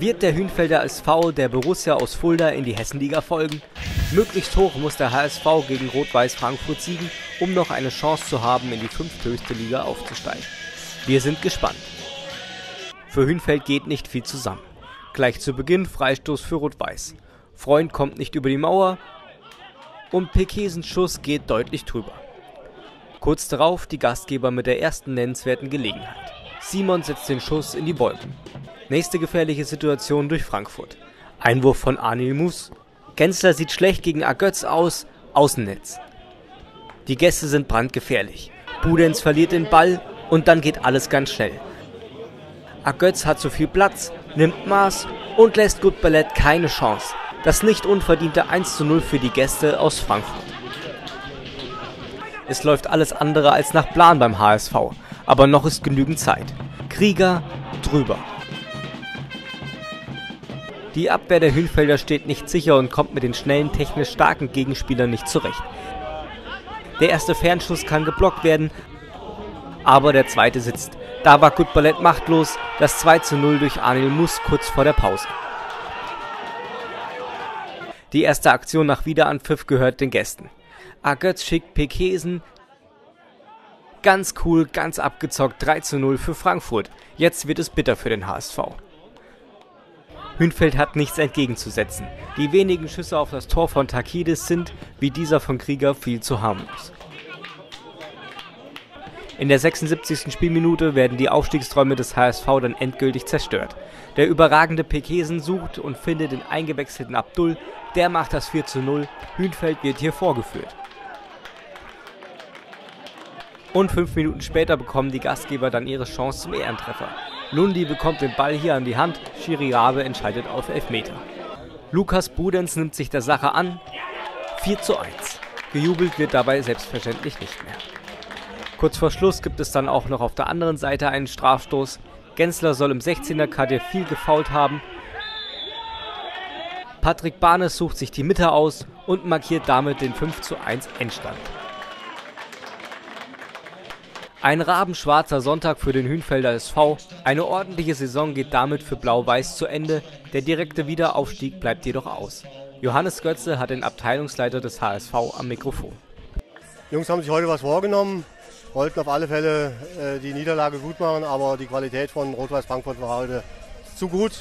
Wird der Hünfelder SV der Borussia aus Fulda in die Hessenliga folgen? Möglichst hoch muss der HSV gegen Rot-Weiß Frankfurt siegen, um noch eine Chance zu haben, in die fünfthöchste Liga aufzusteigen. Wir sind gespannt. Für Hünfeld geht nicht viel zusammen. Gleich zu Beginn Freistoß für Rot-Weiß. Freund kommt nicht über die Mauer und Pekesens Schuss geht deutlich drüber. Kurz darauf die Gastgeber mit der ersten nennenswerten Gelegenheit. Simon setzt den Schuss in die Balken. Nächste gefährliche Situation durch Frankfurt. Einwurf von Anil Mus. Gensler sieht schlecht gegen Agötz aus, Außennetz. Die Gäste sind brandgefährlich. Budenz verliert den Ball und dann geht alles ganz schnell. Agötz hat zu viel Platz, nimmt Maß und lässt Good Ballett keine Chance. Das nicht unverdiente 1 zu 0 für die Gäste aus Frankfurt. Es läuft alles andere als nach Plan beim HSV, aber noch ist genügend Zeit. Krieger drüber. Die Abwehr der Hünfelder steht nicht sicher und kommt mit den schnellen, technisch starken Gegenspielern nicht zurecht. Der erste Fernschuss kann geblockt werden, aber der zweite sitzt. Da war Kutballett machtlos, das 2 zu 0 durch Anil Mus kurz vor der Pause. Die erste Aktion nach Wiederanpfiff gehört den Gästen. Agötz schickt Pekesen. Ganz cool, ganz abgezockt 3 zu 0 für Frankfurt. Jetzt wird es bitter für den HSV. Hünfeld hat nichts entgegenzusetzen. Die wenigen Schüsse auf das Tor von Takidis sind, wie dieser von Krieger, viel zu harmlos. In der 76. Spielminute werden die Aufstiegsträume des HSV dann endgültig zerstört. Der überragende Pekesen sucht und findet den eingewechselten Abdul, der macht das 4 zu 0, Hünfeld wird hier vorgeführt. Und fünf Minuten später bekommen die Gastgeber dann ihre Chance zum Ehrentreffer. Lundi bekommt den Ball hier an die Hand, Schiri Rabe entscheidet auf Elfmeter. Lukas Budenz nimmt sich der Sache an, 4 zu 1. Gejubelt wird dabei selbstverständlich nicht mehr. Kurz vor Schluss gibt es dann auch noch auf der anderen Seite einen Strafstoß. Gensler soll im 16er Kadir viel gefault haben. Patrick Barnes sucht sich die Mitte aus und markiert damit den 5 zu 1 Endstand. Ein rabenschwarzer Sonntag für den Hünfelder SV. Eine ordentliche Saison geht damit für Blau-Weiß zu Ende. Der direkte Wiederaufstieg bleibt jedoch aus. Johannes Götze hat den Abteilungsleiter des HSV am Mikrofon. Die Jungs haben sich heute was vorgenommen wollten auf alle Fälle äh, die Niederlage gut machen, aber die Qualität von Rot-Weiß Frankfurt war heute zu gut.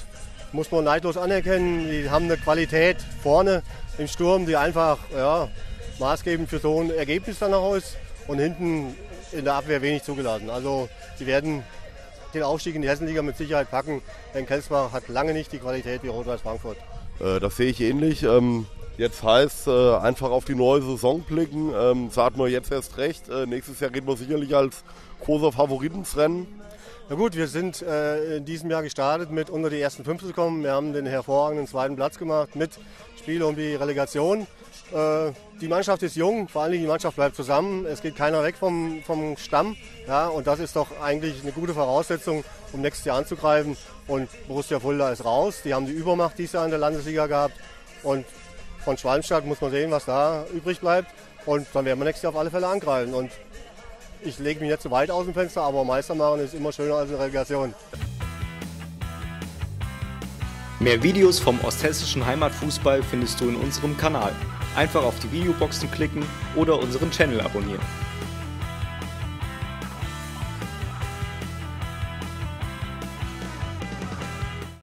Muss man neidlos anerkennen. Die haben eine Qualität vorne im Sturm, die einfach ja, maßgebend für so ein Ergebnis dann auch ist. Und hinten in der Abwehr wenig zugelassen. Also sie werden den Aufstieg in die Hessenliga mit Sicherheit packen, denn Kelsbach hat lange nicht die Qualität wie Rot-Weiß Frankfurt. Äh, das sehe ich ähnlich. Ähm Jetzt heißt äh, einfach auf die neue Saison blicken. Ähm, sagt man jetzt erst recht. Äh, nächstes Jahr geht man sicherlich als großer Favorit ins Rennen. Na gut, wir sind äh, in diesem Jahr gestartet mit unter die ersten fünf zu kommen. Wir haben den hervorragenden zweiten Platz gemacht mit Spiel um die Relegation. Äh, die Mannschaft ist jung, vor allem die Mannschaft bleibt zusammen. Es geht keiner weg vom, vom Stamm. Ja, und das ist doch eigentlich eine gute Voraussetzung, um nächstes Jahr anzugreifen. Und Borussia Fulda ist raus. Die haben die Übermacht dieses Jahr in der Landesliga gehabt. Und von Schwalmstadt muss man sehen, was da übrig bleibt. Und dann werden wir nächstes Jahr auf alle Fälle angreifen. Und ich lege mich nicht zu weit aus dem Fenster, aber Meister machen ist immer schöner als eine Relegation. Mehr Videos vom osthessischen Heimatfußball findest du in unserem Kanal. Einfach auf die Videoboxen klicken oder unseren Channel abonnieren.